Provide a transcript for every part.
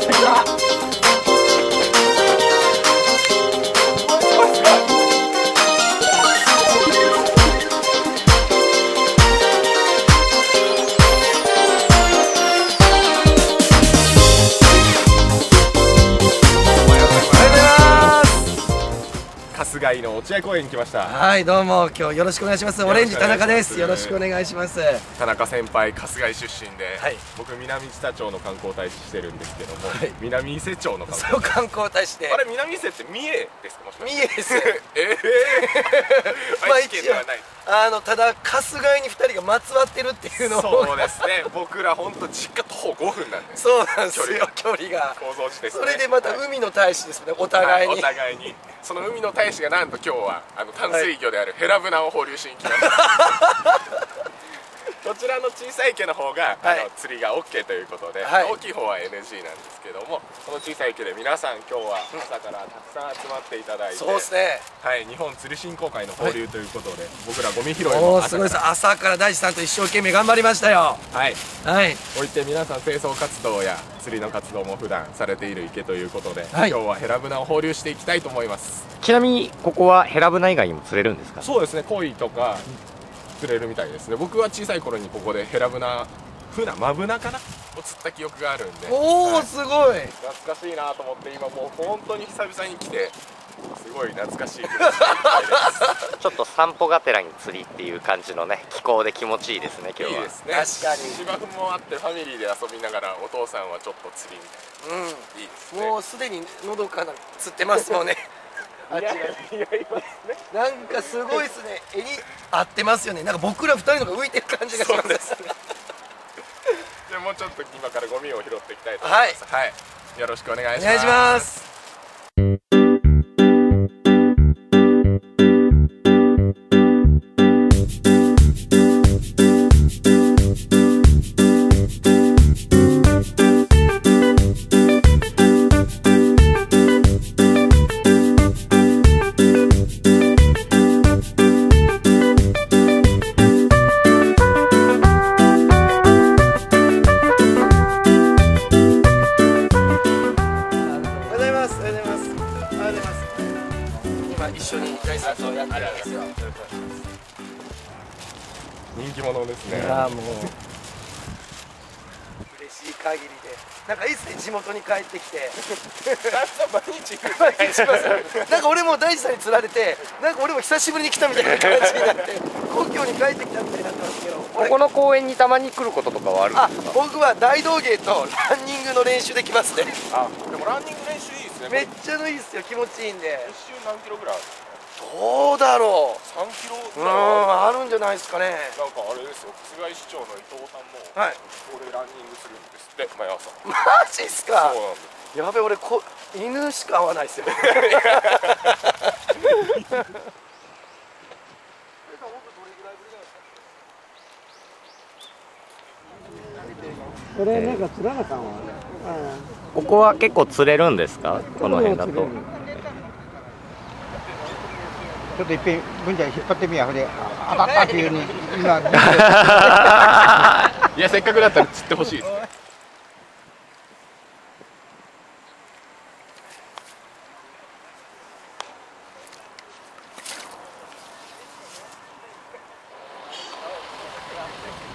春日井の落合公園に来ました。はいどうも。今日よろしくお願いします。オレンジ田中です。よろしくお願いします。田中先輩春日井出身で、はい。僕南知多町の観光大使してるんですけども、はい。南伊勢町の観そう光観光大使で。あれ南伊勢って三重ですかもしかして？三重です。ええ まあ愛知県ではない。あのただ春日井に二人がまつわってるっていうのを。そうですね。僕ら本当実家徒歩5分なんですそうなんですよ距離が。構造地ですね。それでまたはい海の大使ですねお互いに。はお互いに。その海の大使がなんと今日はあの淡水魚であるヘラブナを放流しに来ました、こちらの小さい池の方が、はい。あの釣りが OK ということで、はい。大きい方は NG なんですけどもこの小さい池で皆さん今日は朝からたくさん集まっていただいて、そうですね。はい、日本釣り振興会の放流ということで、僕らゴミ拾いおも朝おすごいです。から朝から大地さんと一生懸命頑張りましたよ。はい。はい。こういって皆さん清掃活動や釣りの活動も普段されている池ということで、はい。今日はヘラブナを放流していきたいと思います。ちなみにここはヘラブナ以外にも釣れるんですか？そうですね鯉とか釣れるみたいです。ね僕は小さい頃にここでヘラブナフナマブナかな？を釣った記憶があるんで。おおはい。すごい。懐かしいなと思って今もう本当に久々に来てすごい懐かしい ちょっと散歩がてらに釣りっていう感じのね気候で気持ちいいですね今日は。いいですね。確かに。芝生もあってファミリーで遊びながらお父さんはちょっと釣りみたいうん。ないいですね。もうすでにのどかな釣ってますもんねあっちがなんかすごいですね。絵に合ってますよね。なんか僕ら二人のが浮いてる感じがします。じゃあもうちょっと今からゴミを拾っていきたいと思います。はい、よろしくお願いします。お願いします人気者ですねああもう。嬉しい限りで。なんかいいっすね地元に帰ってきて。毎日来る毎日しますなんか俺も大地さんに釣られてなんか俺も久しぶりに来たみたいな感じになって故郷に帰ってきたみたいになってますけど。ここの公園にたまに来ることとかはあるんあですか？僕は大道芸と ランニングの練習できますね。あでもランニング練習いいですねめっちゃのいいっすよ気持ちいいんで。一周何キロぐらいある？どうだろ3キロううぐらいあんあるんじゃないですかね。るなんかあれですよ。菅井市長の伊藤さんもはい。ここでランニングするんですって。毎朝。マジっすか？そうなんです。やべ俺こ犬しか会わないっすよ。これなんか釣らなあかん。わ。ここは結構釣れるんですか？この辺だと。ちょっといっぺん文ちゃん引っ張ってみやほれ。当たったっていうに今。いやせっかくだったら釣ってほしいです。ね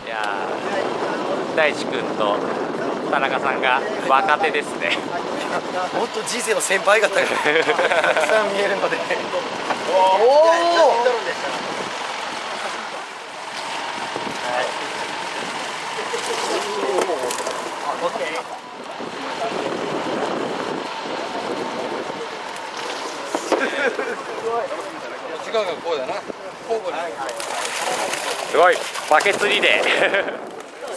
いやー大地君と田中さんが若手ですね。もっと人生の先輩方がたくさん見えるので。おおすごい。バケ釣りで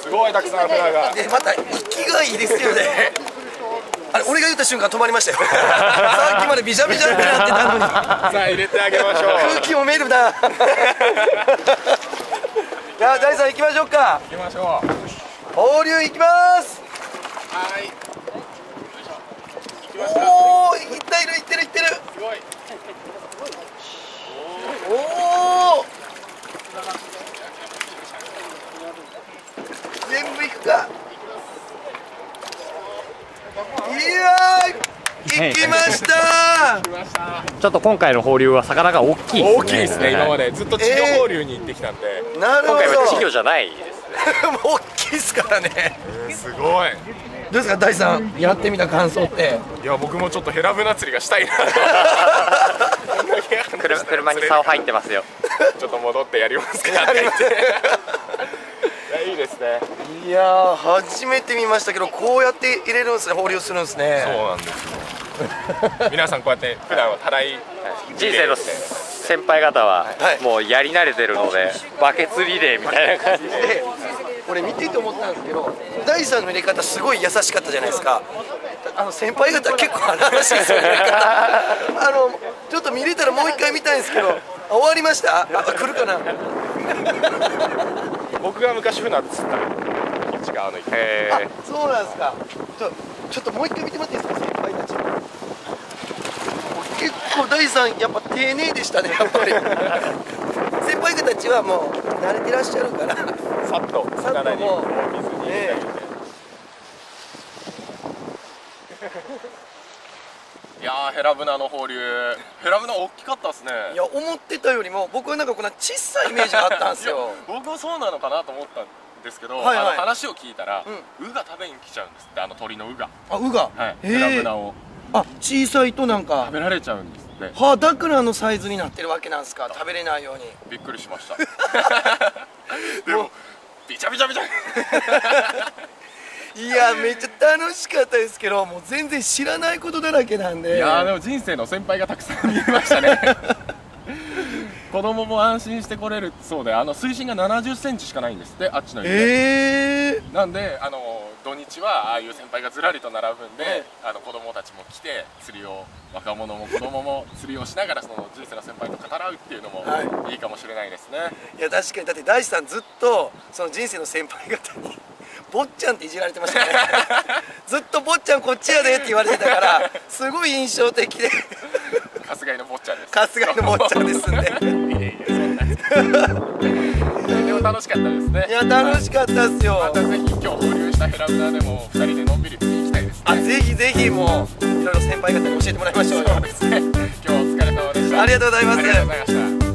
すごいたくさん船が。でまた息がいいですよね。あれ俺が言った瞬間止まりましたよ。さっきまでビシャビシャってなってたのに。さあ入れてあげましょう。空気読めるな。じゃあ大さん行きましょうか。行きましょう。放流行きます。はい。おおいったいるいってるいってる。すごい。おお全部いくか。ー行きました。ちょっと今回の放流は魚が大きいですね。大きいですね今まで。でずっと稚魚放流に行ってきたんで、なるほど。今回は稚魚じゃないですね。もう大きいですからね。えーすごい。どうですか大さん？やってみた感想って。いや僕もちょっとヘラブナ釣りがしたいな。車車に竿入ってますよ。ちょっと戻ってやりますか。って言っていやいいですね。いやー初めて見ましたけどこうやって入れるんですね放流するんですね。そうなんですよ。皆さんこうやって普段はたらい。人生の先輩方ははい。もうやり慣れてるのでバケツリレーみたいな感じで。で俺見てて思ったんですけど大さんの入れ方すごい優しかったじゃないですか。あの先輩方結構荒々しいですよあのちょっと見れたらもう一回見たいんですけどあ終わりました？あ来るかな？僕が昔船釣ったこっち側の池へあそうなんですか。ちょちょっともう一回見てもらっていいですか先輩たち。結構大さんやっぱ丁寧でしたねやっぱり。先輩方たちはもう慣れてらっしゃるから。さっとさっと魚にもう水に入れてあげていヘラブナの放流。ヘラブナ大きかったですね。いや思ってたよりも僕はなんかこんな小さいイメージがあったんですよ。僕もそうなのかなと思ったんですけど、はいはい。あの話を聞いたら、ウが食べに来ちゃうんですってあの鳥のウがあウが、はい。へヘラブえナを。あ小さいとなんか。食べられちゃうんですって。はあだからあのサイズになってるわけなんですか？食べれないように。びっくりしました。でもびちゃびちゃびちゃいやめっちゃ楽しかったですけどもう全然知らないことだらけなんで。いやーでも人生の先輩がたくさん見えましたね。子供も安心して来れるそうであの水深が7 0センチしかないんですってあっちの池、ええなんであの土日はああいう先輩がずらりと並ぶんで、あの子供たちも来て釣りを若者も子供も釣りをしながらその人生の先輩と語らうっていうのもはい。いいかもしれないですね、いや確かにだって大地さんずっとその人生の先輩方に「坊ちゃん」っていじられてましたね。ずっと「坊ちゃんこっちやで」って言われてたからすごい印象的で。春日井の坊ちゃんです。春日井の坊ちゃんですんでいえいえそんなでも楽しかったですね。いや楽しかったっすよ。またぜひ今日放流したヘラブナでも2人でのんびり行きたいですね。あぜひぜひもういろいろ先輩方に教えてもらいましょうよ。そうですね。今日お疲れ様でした。ありがとうございます。ありがとうございました